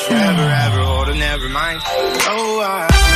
forever, ever or to never mind. Oh, I